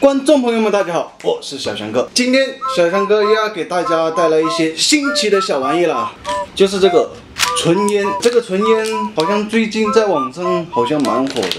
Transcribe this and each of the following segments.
观众朋友们，大家好，我是小强哥。今天小强哥又要给大家带来一些新奇的小玩意了，就是这个纯烟。这个纯烟好像最近在网上好像蛮火的，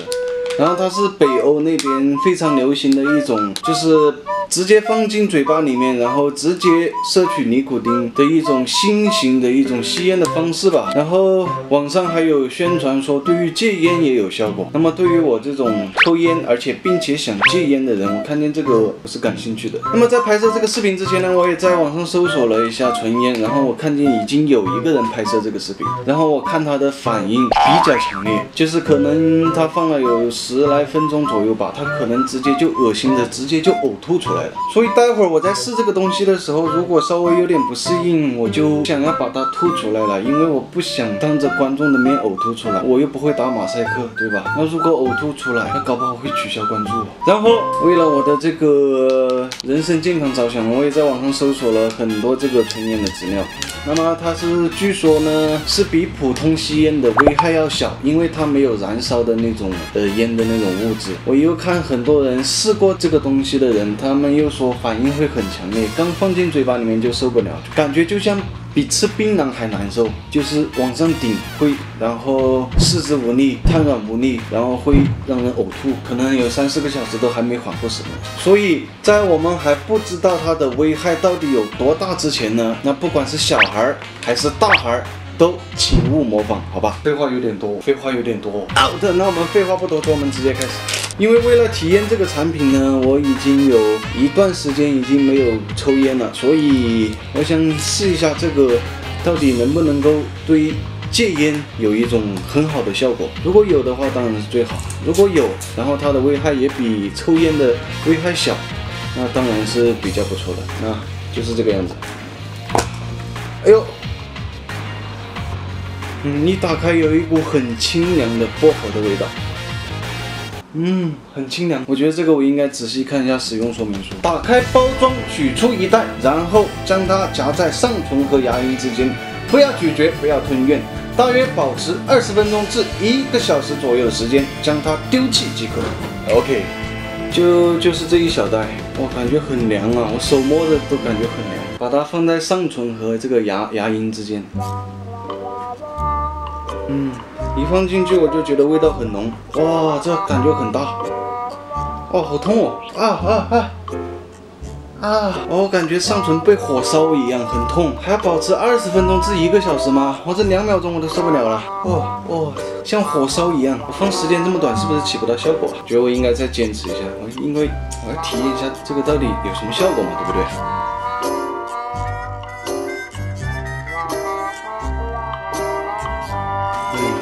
然后它是北欧那边非常流行的一种，就是。直接放进嘴巴里面，然后直接摄取尼古丁的一种新型的一种吸烟的方式吧。然后网上还有宣传说对于戒烟也有效果。那么对于我这种抽烟而且并且想戒烟的人，我看见这个我是感兴趣的。那么在拍摄这个视频之前呢，我也在网上搜索了一下纯烟，然后我看见已经有一个人拍摄这个视频，然后我看他的反应比较强烈，就是可能他放了有十来分钟左右吧，他可能直接就恶心的直接就呕吐出来。所以待会儿我在试这个东西的时候，如果稍微有点不适应，我就想要把它吐出来了，因为我不想当着观众的面呕吐出来，我又不会打马赛克，对吧？那如果呕吐出来，那搞不好会取消关注。然后为了我的这个人身健康着想，我也在网上搜索了很多这个纯烟的资料。那么它是据说呢，是比普通吸烟的危害要小，因为它没有燃烧的那种呃烟的那种物质。我又看很多人试过这个东西的人，他们又说反应会很强烈，刚放进嘴巴里面就受不了，感觉就像。比吃槟榔还难受，就是往上顶会，然后四肢无力、瘫软无力，然后会让人呕吐，可能有三四个小时都还没缓过神来。所以在我们还不知道它的危害到底有多大之前呢，那不管是小孩还是大孩。都请勿模仿，好吧？废话有点多，废话有点多。好的，那我们废话不多说，我们直接开始。因为为了体验这个产品呢，我已经有一段时间已经没有抽烟了，所以我想试一下这个到底能不能够对戒烟有一种很好的效果。如果有的话，当然是最好；如果有，然后它的危害也比抽烟的危害小，那当然是比较不错的。那就是这个样子。哎呦！嗯，你打开有一股很清凉的薄荷的味道，嗯，很清凉。我觉得这个我应该仔细看一下使用说明书。打开包装，取出一袋，然后将它夹在上唇和牙龈之间，不要咀嚼，不要吞咽，大约保持二十分钟至一个小时左右的时间，将它丢弃即可。OK，就就是这一小袋，我感觉很凉啊，我手摸着都感觉很凉。把它放在上唇和这个牙牙龈之间。嗯，一放进去我就觉得味道很浓，哇，这感觉很大，哦，好痛哦，啊啊啊啊！我感觉上唇被火烧一样，很痛，还要保持二十分钟至一个小时吗？我这两秒钟我都受不了了，哦哦，像火烧一样。我放时间这么短，是不是起不到效果？觉得我应该再坚持一下，我因为我要体验一下这个到底有什么效果嘛，对不对？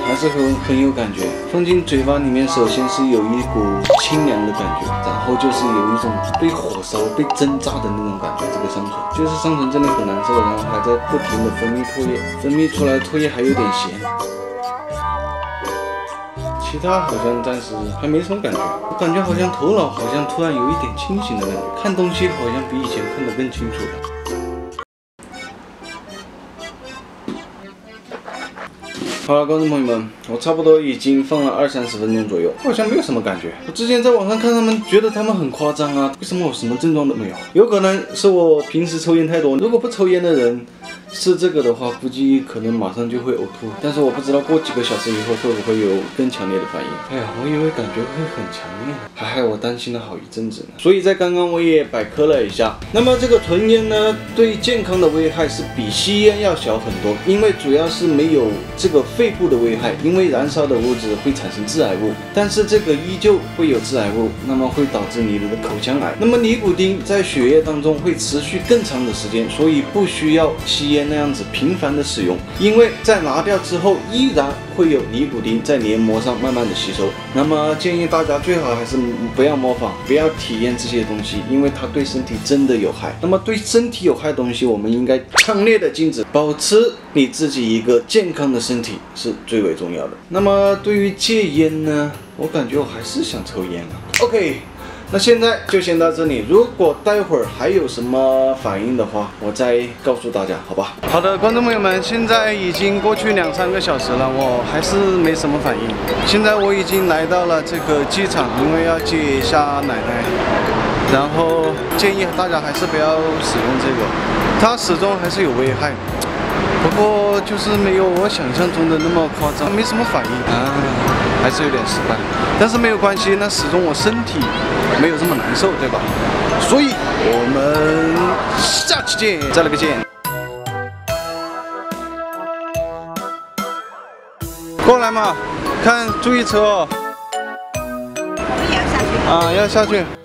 还是很很有感觉，放进嘴巴里面，首先是有一股清凉的感觉，然后就是有一种被火烧、被针扎的那种感觉。这个上唇就是上唇真的很难受，然后还在不停的分泌唾液，分泌出来唾液还有点咸。其他好像暂时还没什么感觉，我感觉好像头脑好像突然有一点清醒的感觉，看东西好像比以前看得更清楚了。好了，观众朋友们，我差不多已经放了二三十分钟左右，好像没有什么感觉。我之前在网上看他们，觉得他们很夸张啊，为什么我什么症状都没有？有可能是我平时抽烟太多。如果不抽烟的人。吃这个的话，估计可能马上就会呕吐，但是我不知道过几个小时以后会不会有更强烈的反应。哎呀，我以为感觉会很强烈，还害我担心了好一阵子呢。所以在刚刚我也百科了一下，那么这个纯烟呢，对健康的危害是比吸烟要小很多，因为主要是没有这个肺部的危害，因为燃烧的物质会产生致癌物，但是这个依旧会有致癌物，那么会导致你的口腔癌。那么尼古丁在血液当中会持续更长的时间，所以不需要吸那样子频繁的使用，因为在拿掉之后，依然会有尼古丁在黏膜上慢慢的吸收。那么建议大家最好还是不要模仿，不要体验这些东西，因为它对身体真的有害。那么对身体有害的东西，我们应该强烈的禁止。保持你自己一个健康的身体是最为重要的。那么对于戒烟呢，我感觉我还是想抽烟啊。OK。那现在就先到这里，如果待会儿还有什么反应的话，我再告诉大家，好吧？好的，观众朋友们，现在已经过去两三个小时了，我还是没什么反应。现在我已经来到了这个机场，因为要接一下奶奶。然后建议大家还是不要使用这个，它始终还是有危害。不过就是没有我想象中的那么夸张，没什么反应啊，还是有点失败。但是没有关系，那始终我身体没有这么难受，对吧？所以我们下期见，再来个见。过来嘛，看注意车哦。我们也要下去。啊，要下去。